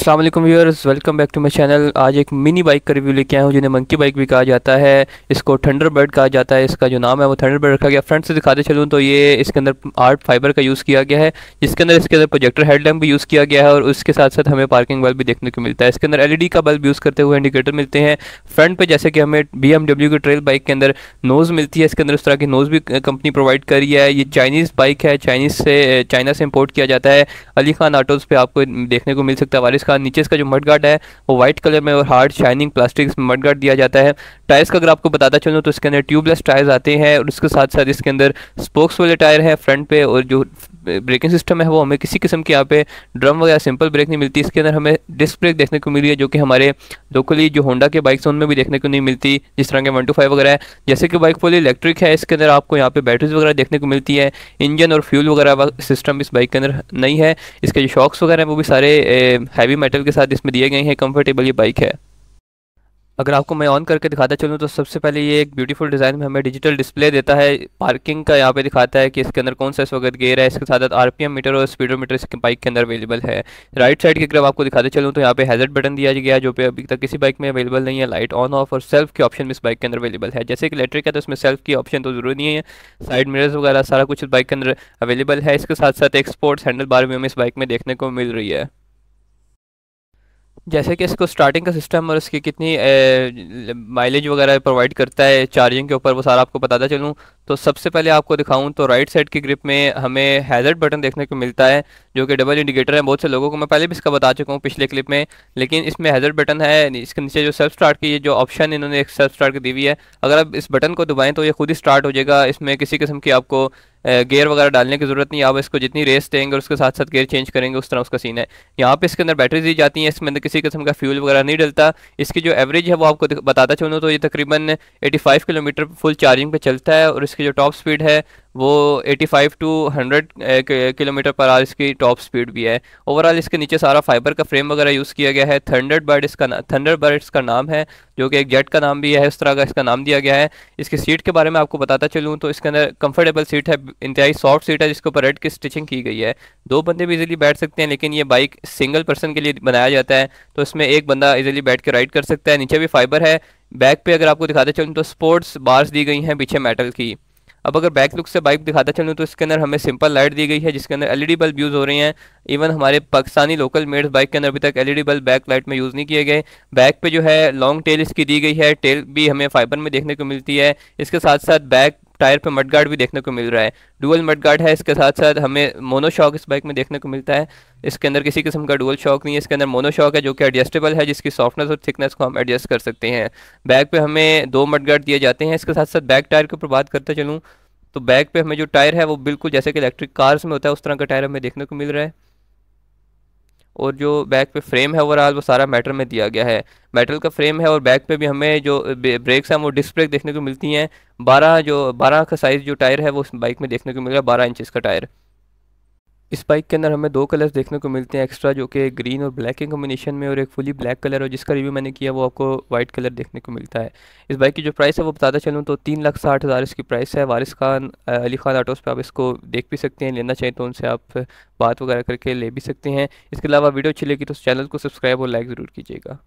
अस्सलाम वालेकुम viewers, welcome back to my channel. आज एक मिनी बाइक का रिव्यू लेके आया हूँ, जिन्हें मंकी बाइक भी कहा जाता है। इसको थंडर बर्ड कहा जाता है, इसका जो नाम है वो थंडर बर्ड रखा गया। फ्रंट से दिखाते चलूँ तो ये इसके अंदर आर्ट फाइबर का यूज़ किया गया है, जिसके अंदर इसके अंदर प्रोजेक्टर हेडलैम्प भी यूज़ किया गया है और उसके साथ साथ हमें पार्किंग बल्ब भी देखने को मिलता है। इसके अंदर LED का बल्ब यूज़ करते हुए इंडिकेटर मिलते हैं। फ्रंट पर जैसे कि हमें बी की ट्रेल बाइक के अंदर नोज़ मिलती है, इसके अंदर उस तरह की नोज़ भी कंपनी प्रोवाइड करी है। ये चाइनीज़ बाइक है, चाइनीज़ से, चाइना से इम्पोर्ट किया जाता है। अली खान आटोज़ पर आपको देखने को मिल सकता है। वारिस खान नीचे इसका जो मड गार्ड है, वो व्हाइट कलर में और hard shining plastic mud guard दिया जाता है। टायर्स का अगर आपको बताता चलूँ तो इसके अंदर ट्यूबलेस टायर्स आते हैं और उसके साथ साथ इसके अंदर स्पोक्स वाले टायर हैं फ्रंट पे और जो ब्रेकिंग सिस्टम है वो हमें किसी किस्म की यहाँ पे ड्रम वगैरह सिंपल ब्रेक नहीं मिलती। इसके अंदर हमें डिस्क ब्रेक देखने को मिली है जो कि हमारे लोकली जो होंडा के बाइक्स उनमें भी देखने को नहीं मिलती, जिस तरह के वन टू फाइव वगैरह जैसे कि बाइक फुल इलेक्ट्रिक है, इसके अंदर आपको यहाँ पे बैटरीज वगैरह देखने को मिलती है। इंजन और फ्यूल वगैरह सिस्टम इस बाइक के अंदर नहीं है। इसके जो शॉक्स वगैरह हैं, वो भी सारे हैवी मेटल के साथ इसमें दिए गए हैं। कंफर्टेबल ये बाइक है। अगर आपको मैं ऑन करके दिखाता चलूँ तो सबसे पहले ये एक ब्यूटीफुल डिज़ाइन में हमें डिजिटल डिस्प्ले देता है। पार्किंग का यहाँ पे दिखाता है कि इसके अंदर कौन सा इस वक्त गेयर है। इसके साथ साथ आरपीएम मीटर और स्पीडोमीटर इसके बाइक के अंदर अवेलेबल है। राइट साइड की तरफ़ आपको दिखाते चलूँ तो यहाँ पे हैजर्ड बटन दिया गया है, जो पे अभी तक किसी बाइक में अवेलेबल नहीं है। लाइट ऑन ऑफ़ और सेल्फ के ऑप्शन इस बाइक के अंदर अवेलेबल है। जैसे कि इलेक्ट्रिक है तो इसमें सेल्फ की ऑप्शन तो ज़रूरी नहीं है। साइड मिरर्स वगैरह सारा कुछ इस बाइक के अंदर अवेलेबल है। इसके साथ साथ एक स्पोर्ट्स हैंडल बार भी हमें इस बाइक में देखने को मिल रही है। जैसे कि इसको स्टार्टिंग का सिस्टम और इसकी कितनी माइलेज वगैरह प्रोवाइड करता है चार्जिंग के ऊपर, वो सारा आपको बताता चलूँ। तो सबसे पहले आपको दिखाऊँ तो राइट साइड की ग्रिप में हमें हैजर्ड बटन देखने को मिलता है, जो कि डबल इंडिकेटर है। बहुत से लोगों को मैं पहले भी इसका बता चुका हूँ पिछले क्लिप में, लेकिन इसमें हैजर्ड बटन है इसके नीचे जो सेल्फ स्टार्ट की जो ऑप्शन इन्होंने एक सेल्फ स्टार्ट की दी हुई है। अगर आप इस बटन को दबाएँ तो ये खुद ही स्टार्ट हो जाएगा। इसमें किसी किस्म की आपको गेयर वगैरह डालने की ज़रूरत नहीं, आप इसको जितनी रेस देंगे उसके साथ साथ गेयर चेंज करेंगे, उस तरह उसका सीन है। यहाँ पे इसके अंदर बैटरी दी जाती है, इसमें अंदर किसी किस्म का फ्यूल वगैरह नहीं डलता। इसकी जो एवरेज है, वो आपको बताता चलूँ तो ये तकरीबन 85 किलोमीटर फुल चार्जिंग पे चलता है और इसकी जो टॉप स्पीड है वो 85 टू 100 किलोमीटर पर आवर इसकी टॉप स्पीड भी है। ओवरऑल इसके नीचे सारा फाइबर का फ्रेम वगैरह यूज़ किया गया है। थंडर बर्ड इसका थंडर बर्ड इसका नाम है, जो कि एक जेट का नाम भी है, इस तरह का इसका नाम दिया गया है। इसकी सीट के बारे में आपको बताता चलूँ तो इसके अंदर कंफर्टेबल सीट है, इंतहाई सॉफ्ट सीट है, जिसके ऊपर रेड की स्टिचिंग की गई है। दो बंदे भी इजीली बैठ सकते हैं, लेकिन ये बाइक सिंगल पर्सन के लिए बनाया जाता है तो इसमें एक बंदा इजीली बैठ के राइड कर सकता है। नीचे भी फाइबर है। बैक पे अगर आपको दिखाते चलूँ तो स्पोर्ट्स बार्स दी गई हैं, पीछे मेटल की। अब अगर बैक लुक से बाइक दिखाता चलूँ तो इसके अंदर हमें सिंपल लाइट दी गई है, जिसके अंदर एलईडी बल्ब यूज़ हो रहे हैं। इवन हमारे पाकिस्तानी लोकल मेड बाइक के अंदर अभी तक एलईडी बल्ब बैक लाइट में यूज़ नहीं किए गए। बैक पे जो है लॉन्ग टेल इसकी दी गई है। टेल भी हमें फाइबर में देखने को मिलती है। इसके साथ साथ बैक टायर पे मड गार्ड भी देखने को मिल रहा है। डुअल मड गार्ड है, इसके साथ साथ हमें मोनो शॉक इस बाइक में देखने को मिलता है। इसके अंदर किसी किस्म का डुअल शॉक नहीं है, इसके अंदर मोनो शॉक है जो कि एडजस्टेबल है, जिसकी सॉफ्टनेस और थिकनेस को हम एडजस्ट कर सकते हैं। बैक पे हमें दो मड गार्ड दिए जाते हैं, इसके साथ साथ बैक टायर के ऊपर बात करते चलूँ तो बैक पे हमें जो टायर है वो बिल्कुल जैसे कि इलेक्ट्रिक कार्स में होता है, उस तरह का टायर हमें देखने को मिल रहा है। और जो बैक पे फ्रेम है ओवरऑल वो सारा मेटल में दिया गया है। मेटल का फ्रेम है और बैक पे भी हमें जो ब्रेक्स हैं, वो डिस्क ब्रेक देखने को मिलती हैं। बारह जो, बारह का साइज़ जो टायर है, वो उस बाइक में देखने को मिल रहा है, बारह इंचज़ का टायर इस बाइक के अंदर हमें दो कलर्स देखने को मिलते हैं एक्स्ट्रा जो कि ग्रीन और ब्लैक के कॉम्बिनेशन में और एक फुली ब्लैक कलर और जिसका रिव्यू मैंने किया वो आपको वाइट कलर देखने को मिलता है। इस बाइक की जो प्राइस है वो बताता चलूँ तो तीन लाख साठ हज़ार इसकी प्राइस है। वारिस खान अली खान आटोज़ पे आप इसको देख भी सकते हैं, लेना चाहें तो उनसे आप बात वगैरह करके ले भी सकते हैं। इसके अलावा वीडियो अच्छी लगी तो चैनल को सब्सक्राइब और लाइक ज़रूर कीजिएगा।